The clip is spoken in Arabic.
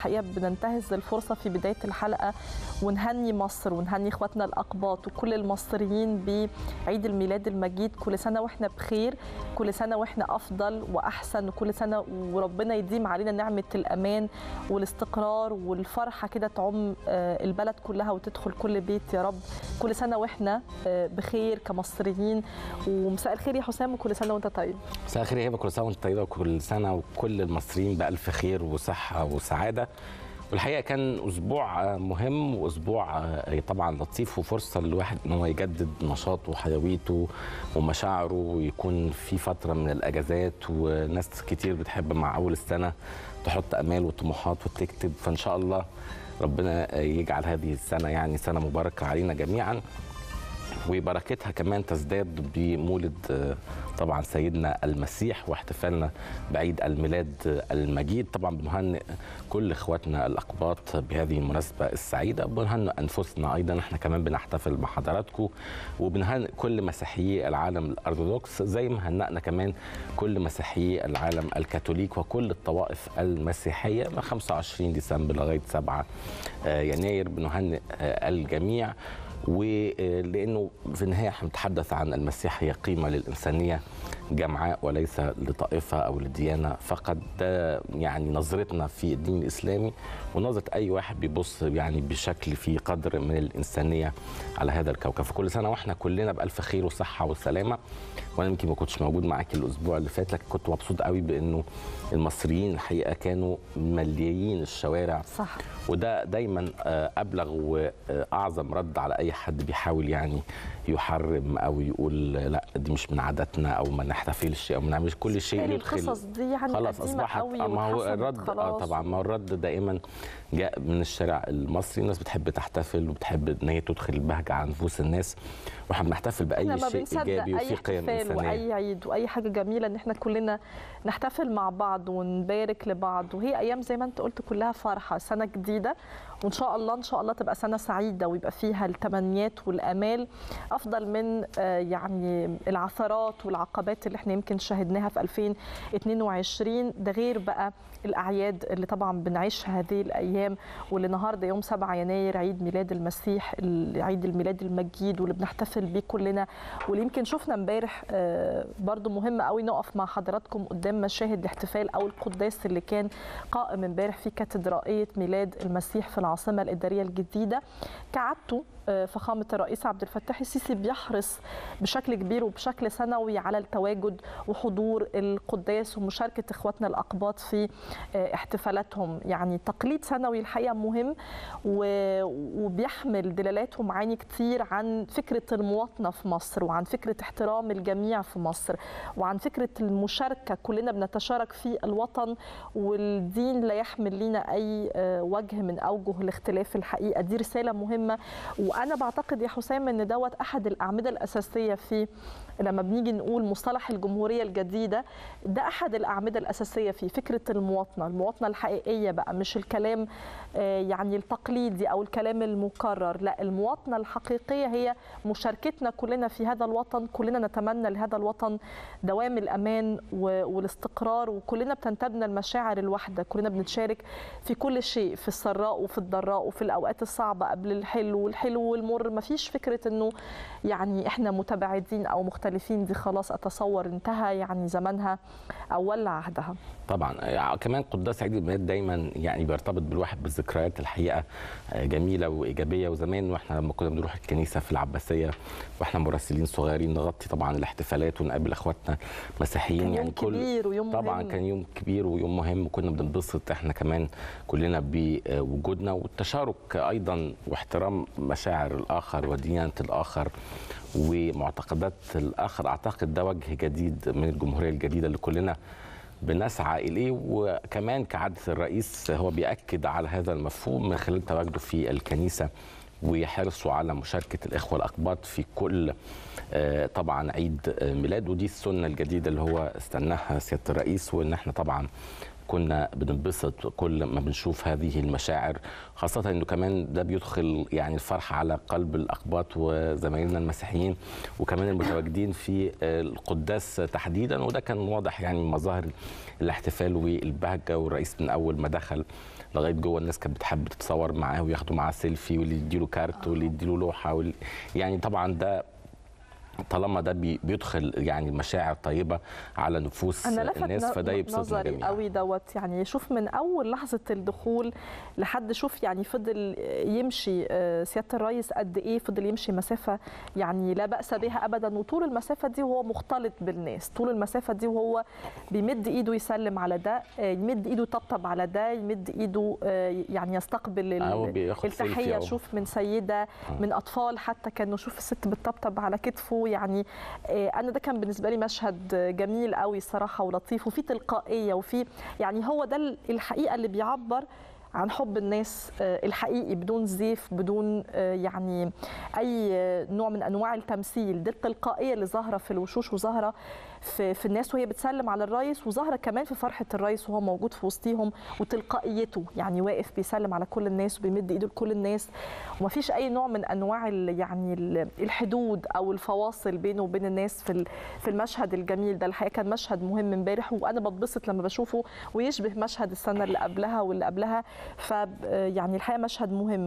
الحقيقة بننتهز الفرصة في بداية الحلقة ونهني مصر ونهني إخواتنا الأقباط وكل المصريين بعيد الميلاد المجيد. كل سنة وإحنا بخير كل سنة وإحنا أفضل وأحسن وكل سنة وربنا يديم علينا نعمة الأمان والاستقرار والفرحة كده تعم البلد كلها وتدخل كل بيت يا رب. كل سنة وإحنا بخير كمصريين. ومساء الخير يا حسام وكل سنة وإنت طيب. مساء الخير يا هبة كل سنة وإنت طيبة وكل سنة وكل المصريين بألف خير وصحة وسعادة. والحقيقة كان أسبوع مهم وأسبوع طبعا لطيف وفرصة للواحد إن هو يجدد نشاطه وحيويته ومشاعره ويكون في فترة من الأجازات وناس كتير بتحب مع أول السنة تحط آمال وطموحات وتكتب. فإن شاء الله ربنا يجعل هذه السنة يعني سنة مباركة علينا جميعا. وبركتها كمان تزداد بمولد طبعا سيدنا المسيح واحتفالنا بعيد الميلاد المجيد. طبعا بنهنئ كل إخواتنا الأقباط بهذه المناسبة السعيدة. بنهنئ أنفسنا أيضا. إحنا كمان بنحتفل مع حضراتكم وبنهنئ كل مسيحيي العالم الأرثوذكس زي ما هنأنا كمان كل مسيحيي العالم الكاثوليك وكل الطوائف المسيحية. من 25 ديسمبر لغاية 7 يناير بنهنئ الجميع. ولأنه في النهاية إحنا بنتحدث عن المسيح هي قيمة للإنسانية. جمعاء وليس لطائفة أو لديانة. فقط ده يعني نظرتنا في الدين الإسلامي ونظرة أي واحد بيبص يعني بشكل في قدر من الإنسانية على هذا الكوكب. فكل سنة وإحنا كلنا بألف خير وصحة وسلامة. وأنا يمكن ما كنتش موجود معاكي الأسبوع اللي فات لكن كنت مبسوط قوي بأنه المصريين الحقيقة كانوا مليين الشوارع. صح. وده دايما أبلغ وأعظم رد على أي حد بيحاول يعني يحرم أو يقول لا دي مش من عاداتنا أو ما نحتفلش أو ما نعملش كل شيء يعني يدخل القصص دي يعني خلاص أصبحت ما هو الرد آه طبعا ما هو الرد دائما جاء من الشارع المصري. الناس بتحب تحتفل وبتحب إن هي تدخل البهجة على نفوس الناس. وإحنا بنحتفل بأي شيء إيجابي وفي قيم انسانيه وأي عيد وأي حاجة جميلة إن إحنا كلنا نحتفل مع بعض ونبارك لبعض. وهي أيام زي ما أنت قلت كلها فرحة سنة جديدة. وإن شاء الله إن شاء الله تبقى سنة سعيدة ويبقى فيها التمنيات والأمال أفضل من يعني العثرات والعقبات اللي إحنا يمكن شاهدناها في 2022 ده غير بقى الأعياد اللي طبعا بنعيشها هذه الأيام واللي النهارده يوم 7 يناير عيد ميلاد المسيح عيد الميلاد المجيد واللي بنحتفل بيه كلنا. واللي يمكن شفنا امبارح برضو مهم قوي نقف مع حضراتكم قدام مشاهد الاحتفال أو القداس اللي كان قائم امبارح في كاتدرائية ميلاد المسيح في العاصمة الإدارية الجديدة. كعادته فخامة الرئيس عبد الفتاح السيسي بيحرص بشكل كبير وبشكل سنوي على التواجد وحضور القداس ومشاركة إخواتنا الأقباط في احتفالاتهم. يعني تقليد سنوي الحقيقة مهم وبيحمل دلالات ومعاني كتير عن فكرة المواطنة في مصر وعن فكرة احترام الجميع في مصر وعن فكرة المشاركة. كلنا بنتشارك في الوطن والدين لا يحمل لنا أي وجه من أوجه الاختلاف الحقيقة. دي رسالة مهمة وأنا بعتقد يا حسام إن دوت أحد الأعمدة الأساسية في لما بنيجي نقول مصطلح الجمهورية الجديدة ده أحد الأعمدة الأساسية في فكرة المواطنة المواطنة الحقيقية بقى مش الكلام يعني التقليدي أو الكلام المكرر لا المواطنة الحقيقية هي مشاركتنا كلنا في هذا الوطن كلنا نتمنى لهذا الوطن دوام الأمان والاستقرار وكلنا بتنتابنا المشاعر الواحدة كلنا بنتشارك في كل شيء في السراء وفي الضراء وفي الأوقات الصعبة قبل الحلو والحلو والمر ما فيش فكرة إنه يعني إحنا متباعدين أو مختلفين دي خلاص أتصور انتهى يعني زمانها أو ولع عهدها طبعا يعني كمان قداس عيد الميلاد دايما يعني بيرتبط بالواحد بالذكريات الحقيقة جميلة وإيجابية وزمان وإحنا لما كنا بنروح الكنيسة في العباسية وإحنا مراسلين صغيرين نغطي طبعا الاحتفالات ونقابل إخواتنا مسيحيين يعني يوم كبير ويوم طبعا مهم. كان يوم كبير ويوم مهم وكنا بننبسط إحنا كمان كلنا بوجودنا والتشارك أيضا واحترام مشاعر الآخر وديانة الآخر ومعتقدات الآخر. أعتقد ده وجه جديد من الجمهورية الجديدة اللي كلنا بنسعى اليه وكمان كعادة الرئيس هو بيأكد على هذا المفهوم من خلال تواجده في الكنيسة وحرصوا على مشاركة الإخوة الاقباط في كل طبعا عيد ميلاد. ودي السنة الجديدة اللي هو استناها سيادة الرئيس. وان إحنا طبعا كنا بننبسط كل ما بنشوف هذه المشاعر خاصة إنه كمان ده بيدخل يعني الفرحة على قلب الاقباط وزمايلنا المسيحيين وكمان المتواجدين في القداس تحديدا وده كان واضح يعني مظاهر الاحتفال والبهجة والرئيس من أول ما دخل لغاية جوه الناس كانت بتحب تتصور معاه وياخدوا معاه سيلفي واللي يديله كارت واللي يديله لوحة واللي يعني طبعا ده طالما ده بي- بيدخل يعني مشاعر طيبة على نفوس الناس فده يبسطنا نظري جميعا قوي دوت. يعني شوف من أول لحظة الدخول لحد شوف يعني فضل يمشي آه، سيادة الرئيس قد إيه فضل يمشي مسافة يعني لا بأس بها ابدا. وطول المسافة دي وهو مختلط بالناس. طول المسافة دي وهو بيمد إيده يسلم على ده آه، يمد إيده يطبطب على ده يمد إيده آه، يعني يستقبل التحية. شوف من سيدة من أطفال حتى كانوا شوف الست بتطبطب على كتفه يعني آه، أنا ده كان بالنسبة لي مشهد جميل قوي الصراحه ولطيف وفي تلقائية وفي يعني هو ده الحقيقة اللي بيعبر عن حب الناس آه، الحقيقي بدون زيف بدون آه، يعني أي نوع من أنواع التمثيل. دي التلقائية اللي ظاهرة في الوشوش وظاهرة في, في الناس وهي بتسلم على الرئيس وظاهرة كمان في فرحة الرئيس وهو موجود في وسطيهم وتلقائيته. يعني واقف بيسلم على كل الناس وبيمد ايده لكل الناس. ومفيش أي نوع من أنواع يعني ال- الحدود أو الفواصل بينه وبين الناس في في المشهد الجميل ده. الحقيقة كان مشهد مهم امبارح وأنا بتبسط لما بشوفه ويشبه مشهد السنة اللي قبلها واللي قبلها. ف يعني الحقيقة مشهد مهم.